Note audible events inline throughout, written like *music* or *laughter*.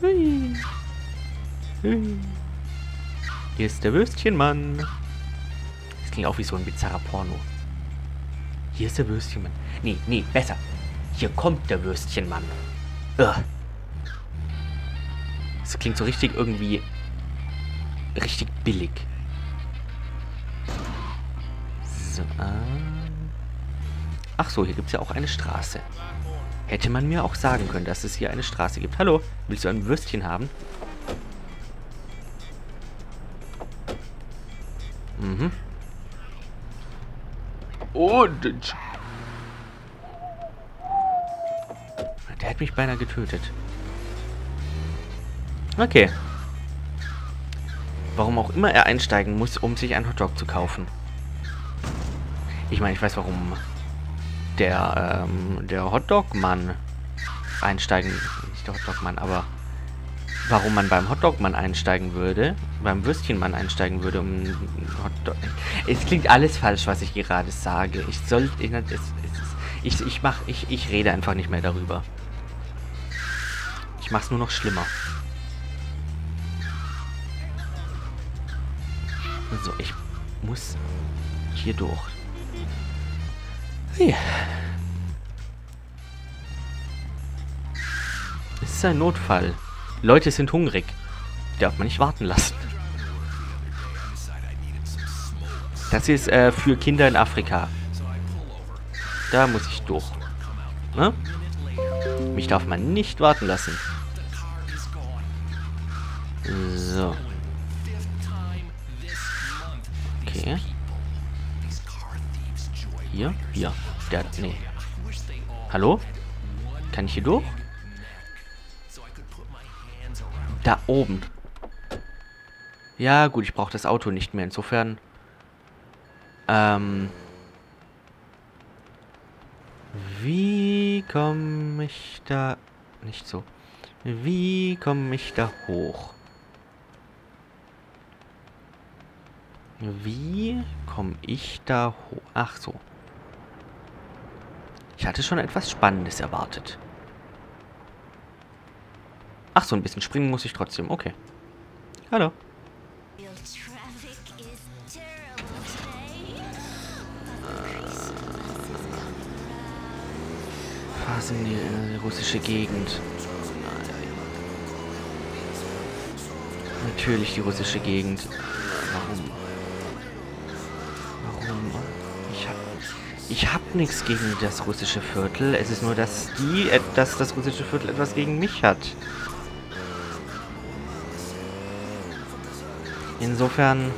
Hui. Hui. Hier ist der Würstchenmann. Das klingt auch wie so ein bizarrer Porno. Hier ist der Würstchenmann. Nee, nee, besser. Hier kommt der Würstchenmann. Ugh. Das klingt so richtig irgendwie... Richtig billig. So, ähm. Ach so, hier gibt es ja auch eine Straße. Hätte man mir auch sagen können, dass es hier eine Straße gibt. Hallo, willst du ein Würstchen haben? Mhm. Und... Der hat mich beinahe getötet. Okay. Warum auch immer er einsteigen muss, um sich einen Hotdog zu kaufen. Ich meine, ich weiß, warum der, ähm, der Hotdog-Mann einsteigen... Nicht der Hotdog-Mann, aber... Warum man beim Hotdog-Mann einsteigen würde, beim Würstchenmann einsteigen würde, um Hotdog... Es klingt alles falsch, was ich gerade sage. Ich soll... Ich, ich, ich, mach, ich, ich rede einfach nicht mehr darüber. Ich mach's nur noch schlimmer. So, ich muss hier durch. Ja. Es ist ein Notfall. Leute sind hungrig. Darf man nicht warten lassen. Das ist äh, für Kinder in Afrika. Da muss ich durch. Ne? Mich darf man nicht warten lassen. Hier? Der. Nee. Hallo? Kann ich hier durch? Da oben. Ja, gut, ich brauche das Auto nicht mehr. Insofern... Ähm... Wie komme ich da... Nicht so. Wie komme ich da hoch? Wie komme ich da hoch? Ach so. Ich hatte schon etwas Spannendes erwartet. Ach so, ein bisschen springen muss ich trotzdem. Okay. Hallo. Was in die, die russische Gegend. Natürlich die russische Gegend. Warum? Ich hab nichts gegen das russische Viertel. Es ist nur, dass die, dass das russische Viertel etwas gegen mich hat. Insofern...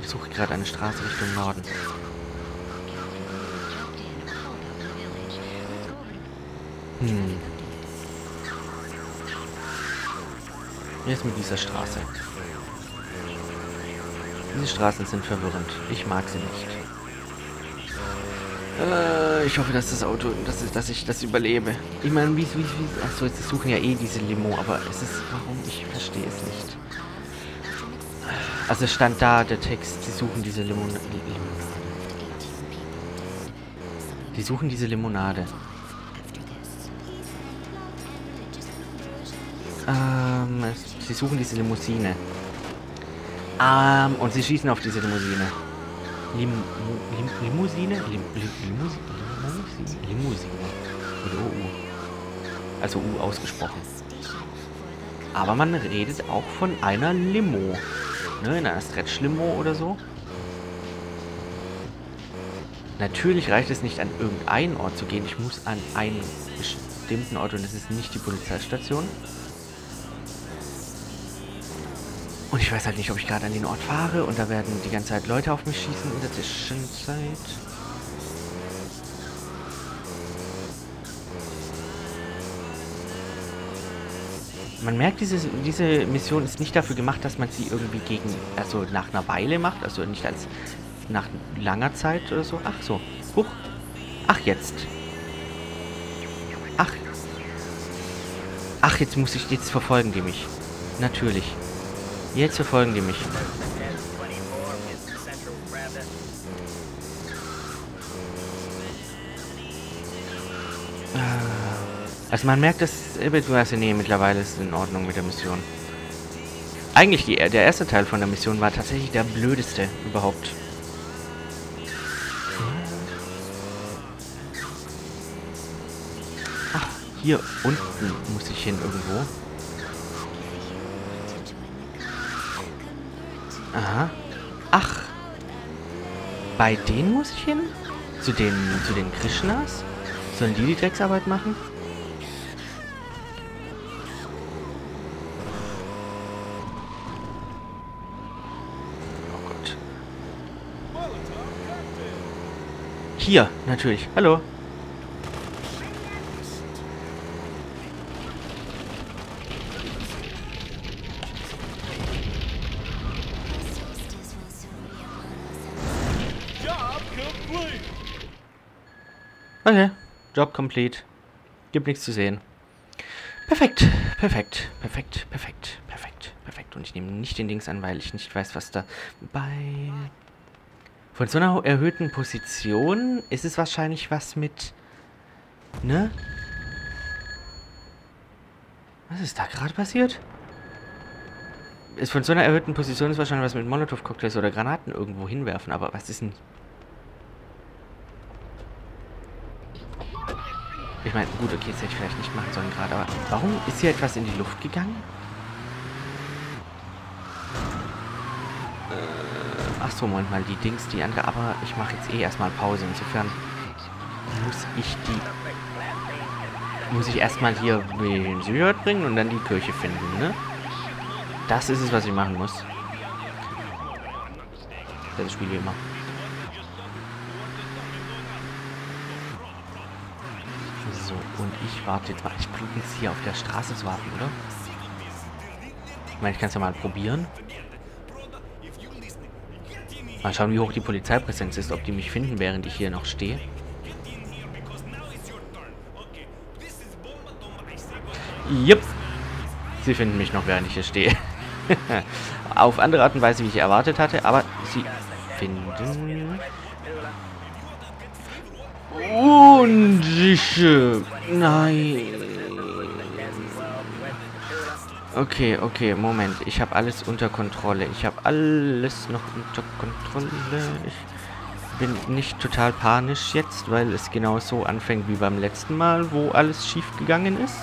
Ich suche gerade eine Straße Richtung Norden. Hm. Jetzt mit dieser Straße. Diese Straßen sind verwirrend. Ich mag sie nicht. Äh, ich hoffe, dass das Auto, dass, dass ich das überlebe. Ich meine, wie, wie, wie... Achso, sie suchen ja eh diese Limo, aber es ist... Warum? Ich verstehe es nicht. Also stand da der Text, sie suchen diese Limonade. Die suchen diese Limonade. Ähm, sie suchen diese Limousine. Ähm, und sie schießen auf diese Limousine. Lim Lim Limousine? Lim Lim Limousine? Limousine. Oder U. Also U ausgesprochen. Aber man redet auch von einer Limo. Ne, in einer Stretch-Limo oder so. Natürlich reicht es nicht, an irgendeinen Ort zu gehen. Ich muss an einen bestimmten Ort und das ist nicht die Polizeistation. Und ich weiß halt nicht, ob ich gerade an den Ort fahre und da werden die ganze Zeit Leute auf mich schießen in der Zwischenzeit. Man merkt, diese, diese Mission ist nicht dafür gemacht, dass man sie irgendwie gegen, also nach einer Weile macht, also nicht als nach langer Zeit oder so. Ach so, huch. Ach, jetzt. Ach. Ach, jetzt muss ich, jetzt verfolgen die mich. Natürlich. Jetzt verfolgen die mich. Also man merkt, dass nee, mittlerweile ist in Ordnung mit der Mission. Eigentlich die, der erste Teil von der Mission war tatsächlich der blödeste überhaupt. Ach, hier unten muss ich hin irgendwo. Aha. Ach. Bei denen muss ich hin? Zu den, zu den Krishnas? Sollen die die Drecksarbeit machen? Oh Gott. Hier, natürlich. Hallo. Job complete. Gibt nichts zu sehen. Perfekt, perfekt, perfekt, perfekt, perfekt, perfekt. Und ich nehme nicht den Dings an, weil ich nicht weiß, was da bei... Von so einer erhöhten Position ist es wahrscheinlich was mit... Ne? Was ist da gerade passiert? Ist von so einer erhöhten Position ist wahrscheinlich was mit Molotow-Cocktails oder Granaten irgendwo hinwerfen, aber was ist denn... Ich meine, gut, okay, das hätte ich vielleicht nicht machen sollen gerade, aber warum ist hier etwas in die Luft gegangen? Äh, achso, Moment mal, die Dings, die andere, aber ich mache jetzt eh erstmal Pause, insofern muss ich die... Muss ich erstmal hier den Sicherheit bringen und dann die Kirche finden, ne? Das ist es, was ich machen muss. Das Spiel wie immer. So, und ich warte jetzt mal. Ich bringe jetzt hier auf der Straße zu warten, oder? Ich meine, ich kann es ja mal probieren. Mal schauen, wie hoch die Polizeipräsenz ist, ob die mich finden, während ich hier noch stehe. Jupp. Sie finden mich noch, während ich hier stehe. *laughs* Auf andere Art und Weise, wie ich erwartet hatte, aber sie finden und ich... Nein. Okay, okay, Moment. Ich habe alles unter Kontrolle. Ich habe alles noch unter Kontrolle. Ich bin nicht total panisch jetzt, weil es genau so anfängt wie beim letzten Mal, wo alles schief gegangen ist.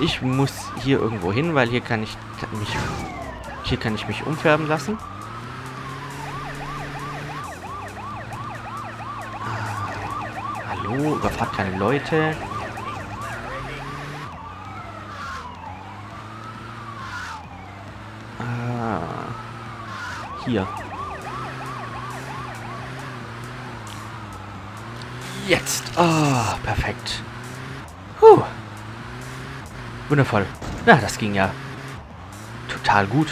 Äh, ich muss hier irgendwo hin, weil hier kann ich mich hier kann ich mich umfärben lassen. Hallo, überfahrt keine Leute. Ah. Hier. Jetzt. Oh, perfekt. Puh. Wundervoll. Na, das ging ja total gut.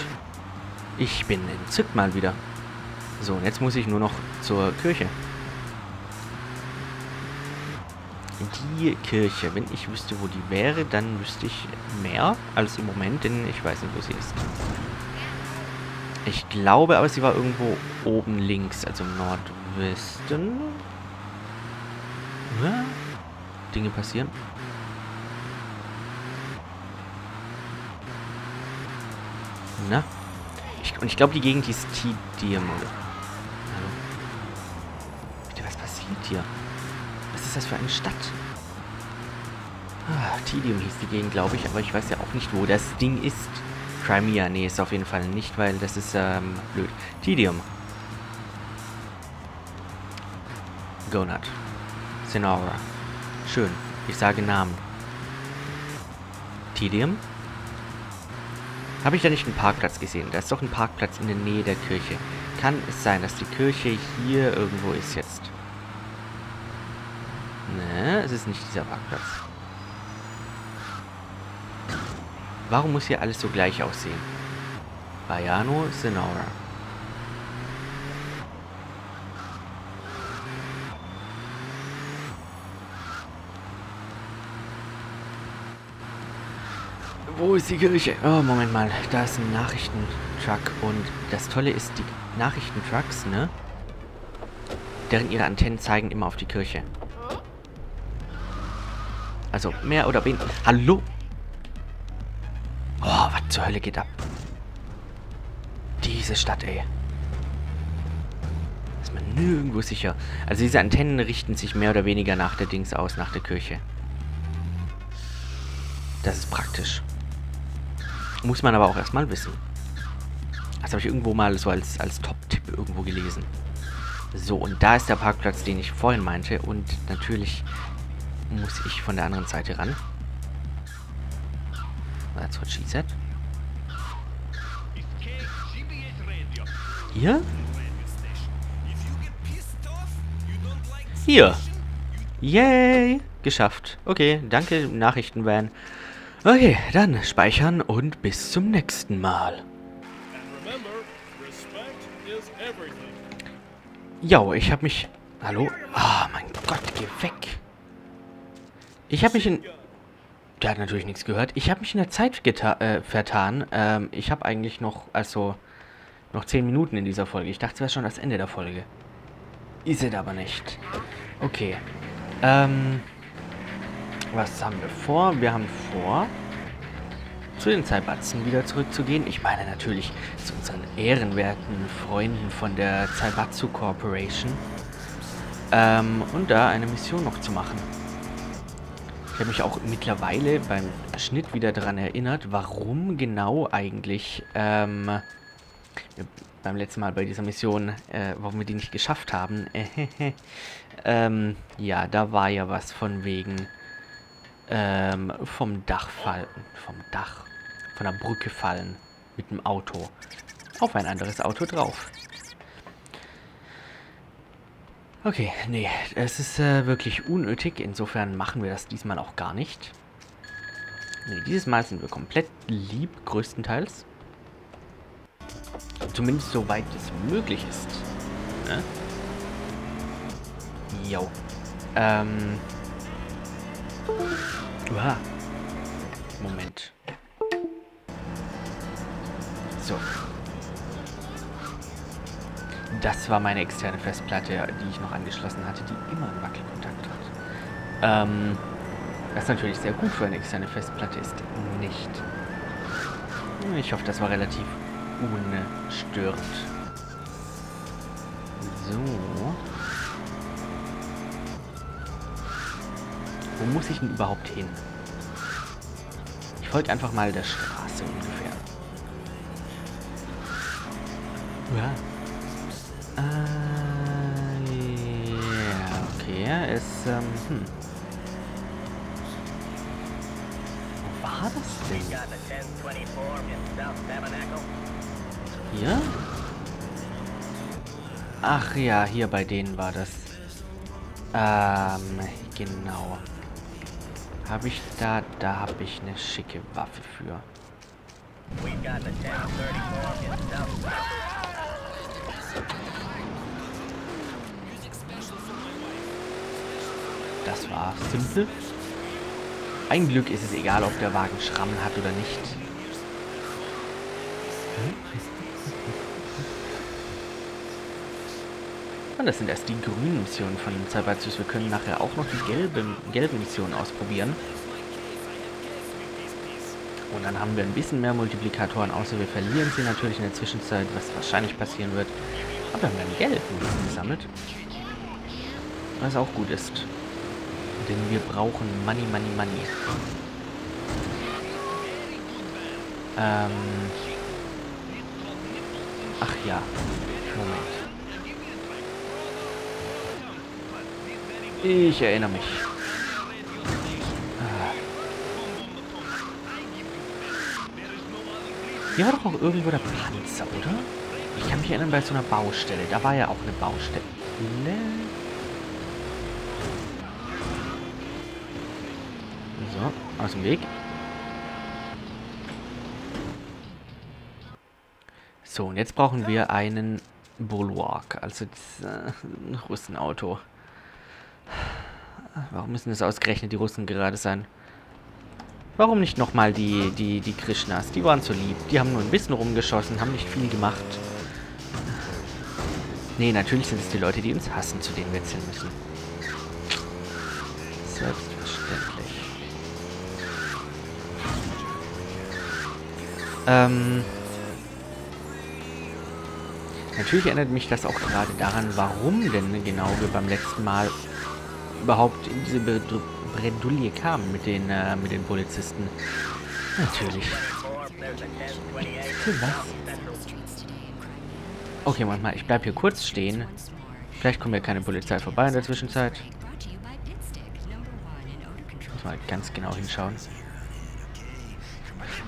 Ich bin entzückt mal wieder. So, und jetzt muss ich nur noch zur Kirche. Die Kirche. Wenn ich wüsste, wo die wäre, dann wüsste ich mehr als im Moment, denn ich weiß nicht, wo sie ist. Ich glaube aber, sie war irgendwo oben links, also im Nordwesten. Ja? Dinge passieren. Na? Ich, und ich glaube, die Gegend hieß Tidium, oder? Hallo? Bitte, was passiert hier? Was ist das für eine Stadt? Ah, Tidium hieß die Gegend, glaube ich, aber ich weiß ja auch nicht, wo das Ding ist. Crimea, nee, ist auf jeden Fall nicht, weil das ist, ähm, blöd. Tidium. Gonad. Senora. Schön. Ich sage Namen. Tidium? Habe ich da nicht einen Parkplatz gesehen? Da ist doch ein Parkplatz in der Nähe der Kirche. Kann es sein, dass die Kirche hier irgendwo ist jetzt? Ne, es ist nicht dieser Parkplatz. Warum muss hier alles so gleich aussehen? Bayano Senora. Wo ist die Kirche? Oh, Moment mal. Da ist ein Nachrichtentruck. Und das Tolle ist, die Nachrichtentrucks, ne? Deren ihre Antennen zeigen immer auf die Kirche. Also mehr oder weniger. Hallo? Zur Hölle geht ab? Diese Stadt, ey. Ist man nirgendwo sicher. Also diese Antennen richten sich mehr oder weniger nach der Dings aus, nach der Kirche. Das ist praktisch. Muss man aber auch erstmal wissen. Das habe ich irgendwo mal so als, als Top-Tipp irgendwo gelesen. So, und da ist der Parkplatz, den ich vorhin meinte. Und natürlich muss ich von der anderen Seite ran. That's what she said. Hier? Hier. Yay. Geschafft. Okay, danke, Nachrichtenvan. Okay, dann speichern und bis zum nächsten Mal. Jo, ich habe mich... Hallo? Ah, oh, mein Gott, geh weg. Ich habe mich in... Der hat natürlich nichts gehört. Ich habe mich in der Zeit äh, vertan. Ähm, ich habe eigentlich noch, also, noch 10 Minuten in dieser Folge. Ich dachte, es wäre schon das Ende der Folge. Ist es aber nicht. Okay. Ähm, was haben wir vor? Wir haben vor, zu den Zaibatsen wieder zurückzugehen. Ich meine natürlich zu unseren ehrenwerten Freunden von der Zaibatsu Corporation. Ähm, und da eine Mission noch zu machen. Ich habe mich auch mittlerweile beim Schnitt wieder daran erinnert, warum genau eigentlich ähm, beim letzten Mal bei dieser Mission, äh, warum wir die nicht geschafft haben. *laughs* ähm, ja, da war ja was von wegen ähm, vom Dach fallen, vom Dach, von der Brücke fallen mit dem Auto auf ein anderes Auto drauf. Okay, nee, es ist äh, wirklich unnötig. Insofern machen wir das diesmal auch gar nicht. Nee, dieses Mal sind wir komplett lieb, größtenteils. Zumindest soweit es möglich ist. Ne? Jo. Ähm. Uah. Moment. So. Das war meine externe Festplatte, die ich noch angeschlossen hatte, die immer einen Wackelkontakt hat. Ähm, was natürlich sehr gut für eine externe Festplatte ist, nicht. Ich hoffe, das war relativ ungestört. So. Wo muss ich denn überhaupt hin? Ich folge einfach mal der Straße ungefähr. Ja. Äh, ja, okay. Es, ähm, hm. Wo war das denn? Hier? Ach ja, hier bei denen war das. Ähm, genau. Habe ich da, da habe ich eine schicke Waffe für. Das war simpel. Ein Glück ist es egal, ob der Wagen Schrammen hat oder nicht. Und das sind erst die grünen Missionen von Cyberzus. Wir können nachher auch noch die gelben, gelben Missionen ausprobieren. Und dann haben wir ein bisschen mehr Multiplikatoren, außer wir verlieren sie natürlich in der Zwischenzeit, was wahrscheinlich passieren wird. Aber wir haben dann Geld gesammelt. Was auch gut ist. Denn wir brauchen Money, Money, Money. Ähm. Ach ja. Moment. Ich erinnere mich. Hier war doch auch irgendwo der Panzer, oder? Ich kann mich erinnern bei so einer Baustelle. Da war ja auch eine Baustelle. So, aus dem Weg. So, und jetzt brauchen wir einen Bulwark, also das äh, Russenauto. Warum müssen das ausgerechnet die Russen gerade sein? Warum nicht nochmal die, die, die Krishnas? Die waren so lieb. Die haben nur ein bisschen rumgeschossen, haben nicht viel gemacht. Nee, natürlich sind es die Leute, die uns hassen, zu denen wir zählen müssen. Selbstverständlich. Ähm... Natürlich erinnert mich das auch gerade daran, warum denn genau wir beim letzten Mal überhaupt in diese Bredouille kamen mit den, äh, mit den Polizisten. Natürlich. Für was? Okay, Moment mal, ich bleib hier kurz stehen. Vielleicht kommt ja keine Polizei vorbei in der Zwischenzeit. Ich muss mal ganz genau hinschauen.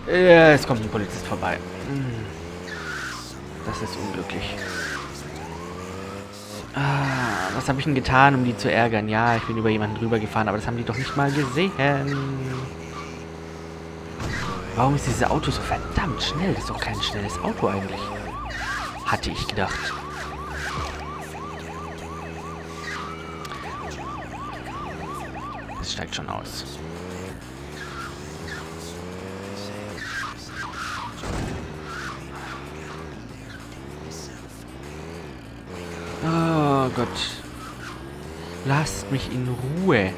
Äh, es kommt ein Polizist vorbei. Hm. Das ist unglücklich. Ah, was habe ich denn getan, um die zu ärgern? Ja, ich bin über jemanden drüber gefahren, aber das haben die doch nicht mal gesehen. Warum ist dieses Auto so verdammt schnell? Das ist doch kein schnelles Auto eigentlich. Hatte ich gedacht. Es steigt schon aus. Oh Gott. Lasst mich in Ruhe.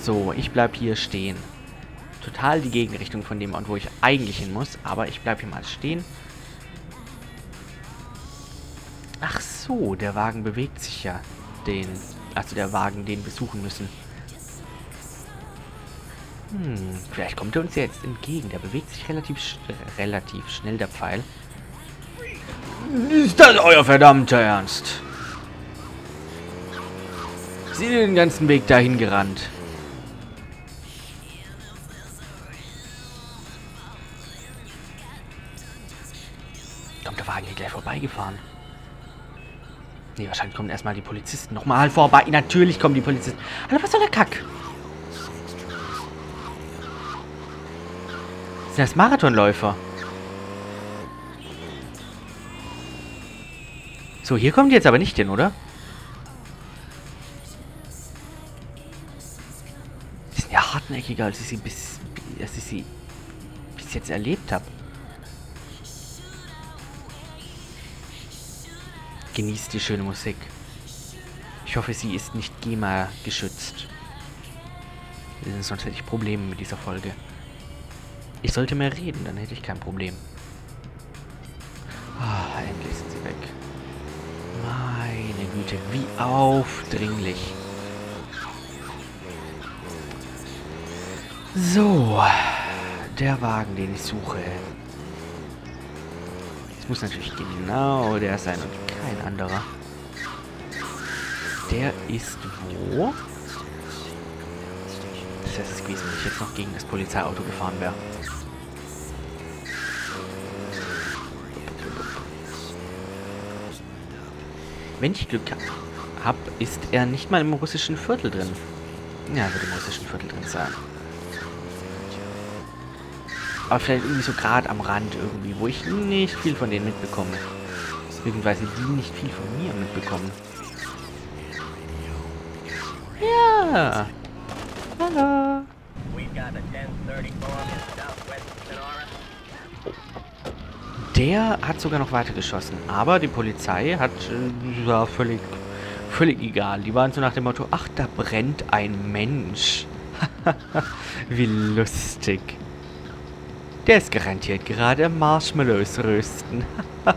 So, ich bleib hier stehen. Total die Gegenrichtung von dem Ort, wo ich eigentlich hin muss. Aber ich bleib hier mal stehen. Ach so, der Wagen bewegt sich ja. Den, also der Wagen, den wir suchen müssen. Hm, vielleicht kommt er uns ja jetzt entgegen. Der bewegt sich relativ, relativ schnell, der Pfeil. Ist das euer verdammter Ernst? Sie sind den ganzen Weg dahin gerannt. Kommt der Wagen hier gleich vorbeigefahren? Nee, wahrscheinlich kommen erstmal die Polizisten nochmal vorbei. Natürlich kommen die Polizisten. Alter, was soll der Kack? Sind das Marathonläufer? So, hier die jetzt aber nicht hin, oder? Die sind ja hartnäckiger, als ich sie bis, als ich sie bis jetzt erlebt habe. Genießt die schöne Musik. Ich hoffe, sie ist nicht GEMA geschützt. Sonst hätte ich Probleme mit dieser Folge. Ich sollte mehr reden, dann hätte ich kein Problem. Meine Güte, wie aufdringlich. So, der Wagen, den ich suche. Es muss natürlich genau der sein und kein anderer. Der ist wo? Das es gewesen, wenn ich jetzt noch gegen das Polizeiauto gefahren wäre. Wenn ich Glück habe, ist er nicht mal im russischen Viertel drin. Ja, wird im russischen Viertel drin sein. Aber vielleicht irgendwie so gerade am Rand irgendwie, wo ich nicht viel von denen mitbekomme. Beziehungsweise die nicht viel von mir mitbekommen. Ja. Hallo. Der hat sogar noch weiter geschossen. Aber die Polizei hat äh, ja, völlig, völlig egal. Die waren so nach dem Motto, ach, da brennt ein Mensch. *laughs* Wie lustig. Der ist garantiert gerade Marshmallows rösten. *laughs*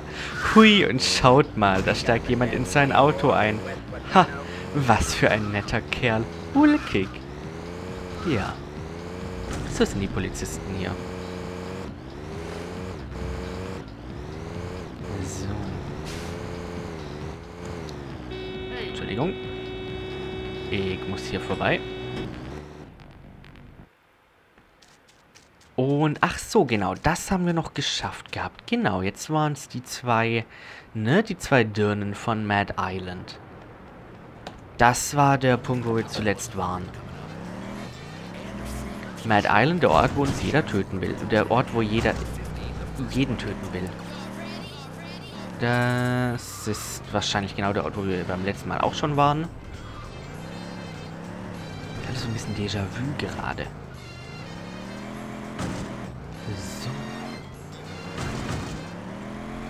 Hui, und schaut mal, da steigt jemand in sein Auto ein. Ha, was für ein netter Kerl. Ulkig. Ja. So sind die Polizisten hier. So. Entschuldigung. Ich muss hier vorbei. Und, ach so, genau, das haben wir noch geschafft gehabt. Genau, jetzt waren es die zwei, ne, die zwei Dirnen von Mad Island. Das war der Punkt, wo wir zuletzt waren. Mad Island, der Ort, wo uns jeder töten will. Der Ort, wo jeder jeden töten will. Das ist wahrscheinlich genau der Ort, wo wir beim letzten Mal auch schon waren. Ich habe so ein bisschen Déjà-vu gerade. So.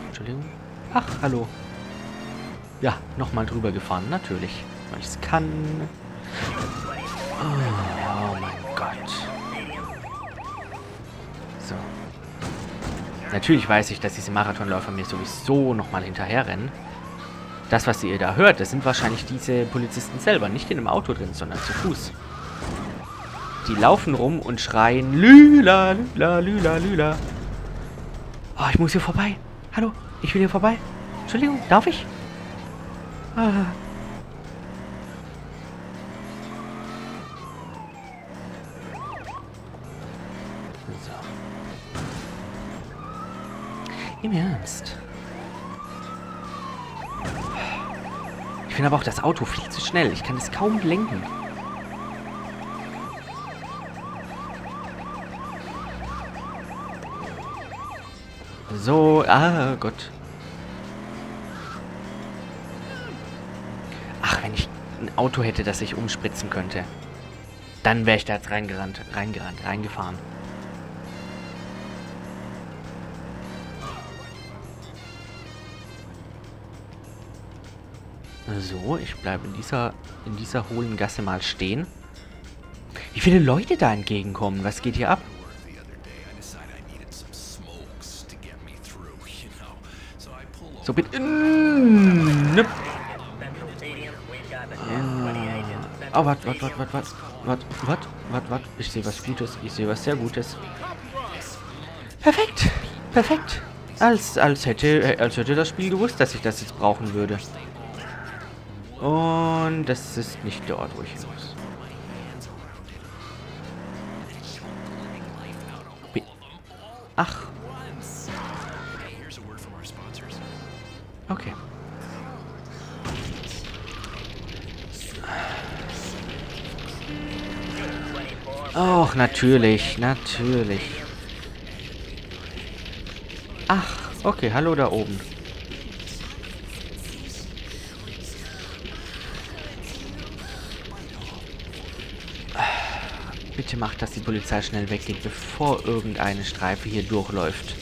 Entschuldigung. Ach, hallo. Ja, nochmal drüber gefahren, natürlich. Weil ich es kann. Oh, Natürlich weiß ich, dass diese Marathonläufer mir sowieso nochmal hinterherrennen. Das, was ihr da hört, das sind wahrscheinlich diese Polizisten selber. Nicht in einem Auto drin, sondern zu Fuß. Die laufen rum und schreien Lüla, Lüla, Lüla, Lüla. Oh, ich muss hier vorbei. Hallo, ich will hier vorbei. Entschuldigung, darf ich? Ah. Im Ernst. Ich finde aber auch das Auto viel zu schnell. Ich kann es kaum lenken. So, ah Gott. Ach, wenn ich ein Auto hätte, das ich umspritzen könnte. Dann wäre ich da jetzt reingerannt, reingerannt, reingefahren. So, ich bleibe in dieser, in dieser hohlen Gasse mal stehen. Wie viele Leute da entgegenkommen? Was geht hier ab? So, bitte. Mm, ne. Oh, warte, warte, warte, warte, warte, warte, warte, warte, warte. Ich sehe was Gutes. Ich sehe was sehr Gutes. Perfekt, perfekt. Als, als, hätte, als hätte das Spiel gewusst, dass ich das jetzt brauchen würde. Und das ist nicht der Ort, wo ich hin muss. Ach. Okay. Och, natürlich, natürlich. Ach, okay, hallo da oben. Bitte macht, dass die Polizei schnell weggeht, bevor irgendeine Streife hier durchläuft.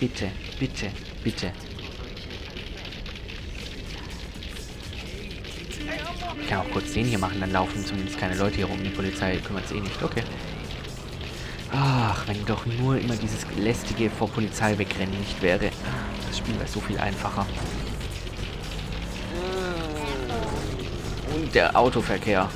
Bitte, bitte, bitte. Ich kann auch kurz den hier machen, dann laufen zumindest keine Leute hier rum. Die Polizei kümmert sich eh nicht. Okay. Ach, wenn doch nur immer dieses lästige vor Polizei wegrennen nicht wäre. Das Spiel wäre so viel einfacher. Und der Autoverkehr.